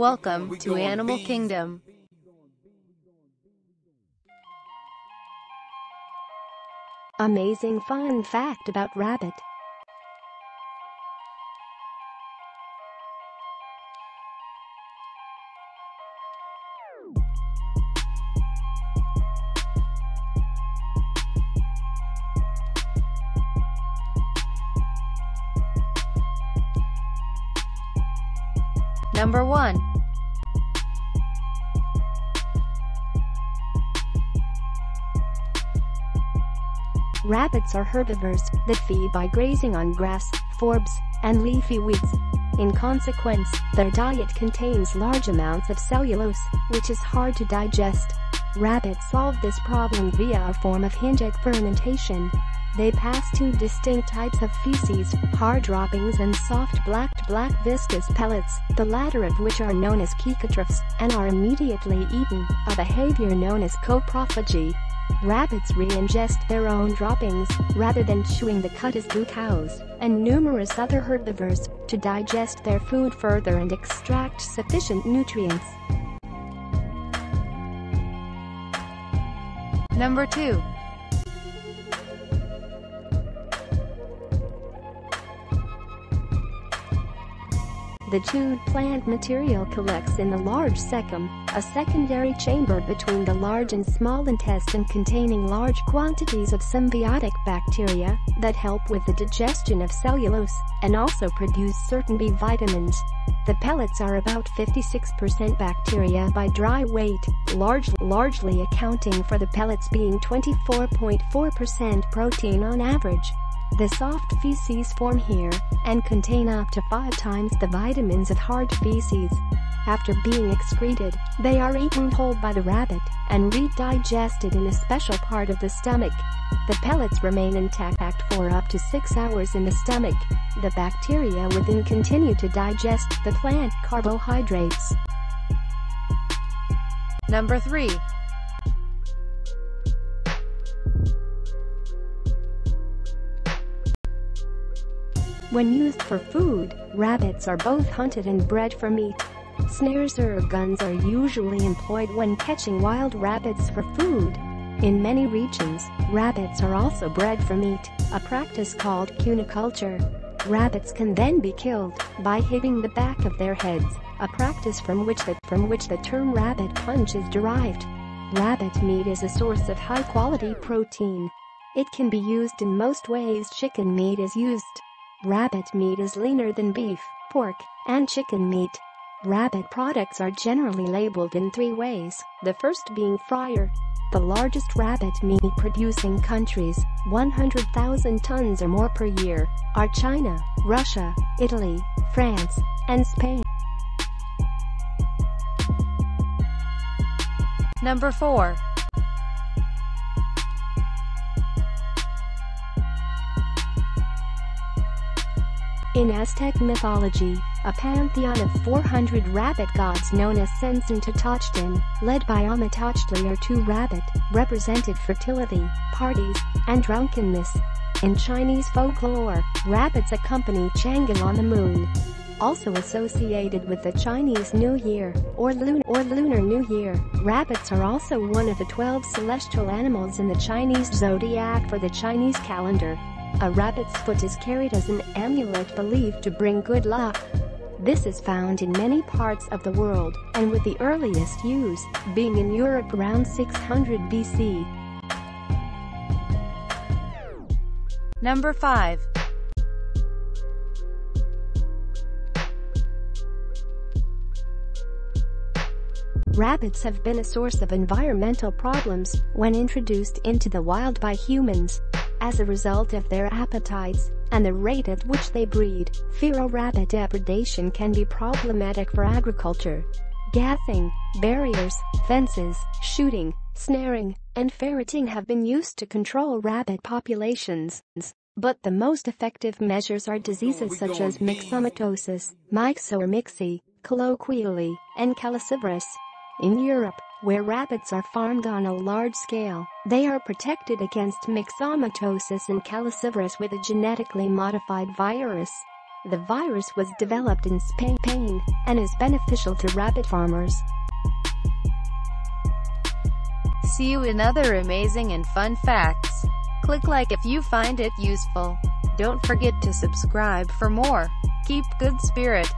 Welcome to Animal Kingdom. Amazing fun fact about rabbit. Number 1. Rabbits are herbivores that feed by grazing on grass, forbs, and leafy weeds. In consequence, their diet contains large amounts of cellulose, which is hard to digest. Rabbits solve this problem via a form of hindgut fermentation. They pass two distinct types of feces, hard droppings and soft black black viscous pellets, the latter of which are known as caecotrophs, and are immediately eaten, a behavior known as coprophagy. Rabbits re-ingest their own droppings, rather than chewing the cud as do cows, and numerous other herbivores, to digest their food further and extract sufficient nutrients. Number 2. The chewed plant material collects in the large cecum, a secondary chamber between the large and small intestine containing large quantities of symbiotic bacteria that help with the digestion of cellulose and also produce certain B vitamins. The pellets are about 56% bacteria by dry weight, large, largely accounting for the pellets being 24.4% protein on average. The soft feces form here and contain up to five times the vitamins of hard feces. After being excreted, they are eaten whole by the rabbit and redigested in a special part of the stomach. The pellets remain intact for up to 6 hours in the stomach. The bacteria within continue to digest the plant carbohydrates. Number 3. When used for food, rabbits are both hunted and bred for meat. Snares or guns are usually employed when catching wild rabbits for food. In many regions, rabbits are also bred for meat, a practice called cuniculture. Rabbits can then be killed by hitting the back of their heads, a practice from which the, from which the term rabbit punch is derived. Rabbit meat is a source of high-quality protein. It can be used in most ways chicken meat is used. Rabbit meat is leaner than beef, pork, and chicken meat. Rabbit products are generally labeled in three ways, the first being fryer. The largest rabbit meat producing countries, 100,000 tons or more per year, are China, Russia, Italy, France, and Spain. Number 4. In Aztec mythology, a pantheon of 400 rabbit gods known as Sensen led by Ome Tochtli or two rabbit, represented fertility, parties, and drunkenness. In Chinese folklore, rabbits accompany Chang'e on the moon. Also associated with the Chinese New Year, or, lun or Lunar New Year, rabbits are also one of the 12 celestial animals in the Chinese zodiac for the Chinese calendar. A rabbit's foot is carried as an amulet believed to bring good luck. This is found in many parts of the world, and with the earliest use being in Europe around 600 BC. Number 5. Rabbits have been a source of environmental problems when introduced into the wild by humans. As a result of their appetites and the rate at which they breed, feral rabbit depredation can be problematic for agriculture. Gassing, barriers, fences, shooting, snaring, and ferreting have been used to control rabbit populations. But the most effective measures are diseases such as myxomatosis, myxomyxi, colloquially, and calicivirus. In Europe, where rabbits are farmed on a large scale, they are protected against myxomatosis and calicivirus with a genetically modified virus. The virus was developed in Spain and is beneficial to rabbit farmers. See you in other amazing and fun facts. Click like if you find it useful. Don't forget to subscribe for more. Keep good spirit.